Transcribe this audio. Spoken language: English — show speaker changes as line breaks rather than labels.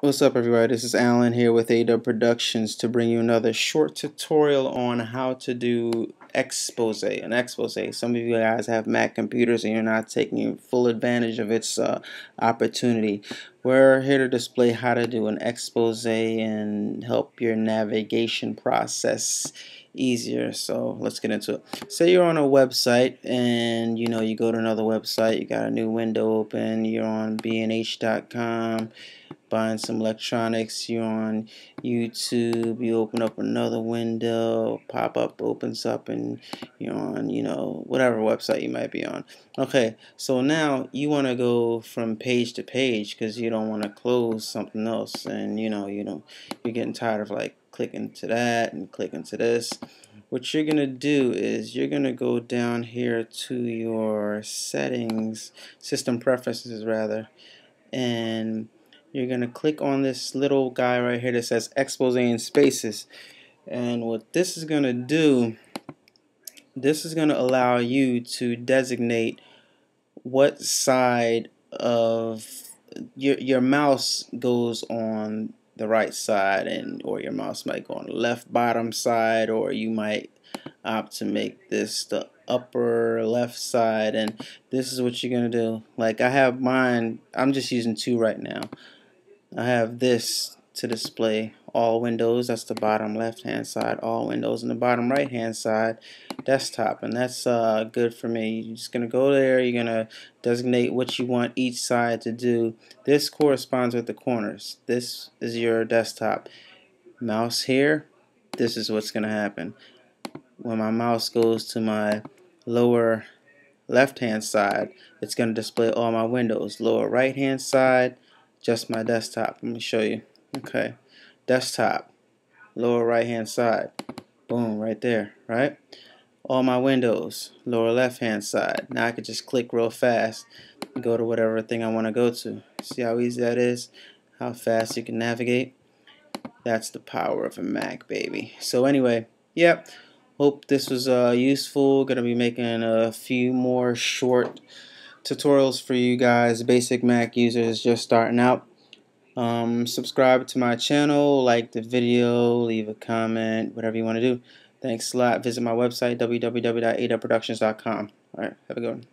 What's up everybody, this is Allan here with AW Productions to bring you another short tutorial on how to do Exposé, an Exposé. Some of you guys have Mac computers and you're not taking full advantage of its uh, opportunity. We're here to display how to do an Exposé and help your navigation process easier so let's get into it say you're on a website and you know you go to another website you got a new window open you're on bnh.com buying some electronics, you're on YouTube, you open up another window, pop up opens up, and you're on, you know, whatever website you might be on. Okay, so now you want to go from page to page because you don't want to close something else, and you know, you know, you're getting tired of like clicking to that and clicking to this. What you're gonna do is you're gonna go down here to your settings, system preferences rather, and you're going to click on this little guy right here that says Exposé in spaces. And what this is going to do this is going to allow you to designate what side of your, your mouse goes on the right side and or your mouse might go on the left bottom side or you might opt to make this the upper left side. And this is what you're gonna do. Like I have mine I'm just using two right now I have this to display. All windows that's the bottom left hand side. All windows in the bottom right hand side desktop. And that's uh, good for me. You're just gonna go there. You're gonna designate what you want each side to do. This corresponds with the corners. This is your desktop. Mouse here this is what's gonna happen. When my mouse goes to my lower left hand side it's gonna display all my windows. Lower right hand side just my desktop. Let me show you. Okay, desktop, lower right hand side. Boom, right there, right? All my windows, lower left hand side. Now I can just click real fast and go to whatever thing I want to go to. See how easy that is? How fast you can navigate? That's the power of a Mac, baby. So anyway, yep. Hope this was uh, useful. Gonna be making a few more short tutorials for you guys, basic Mac users just starting out. Um, subscribe to my channel, like the video, leave a comment, whatever you want to do. Thanks a lot. Visit my website, www.awproductions.com. All right, have a good one.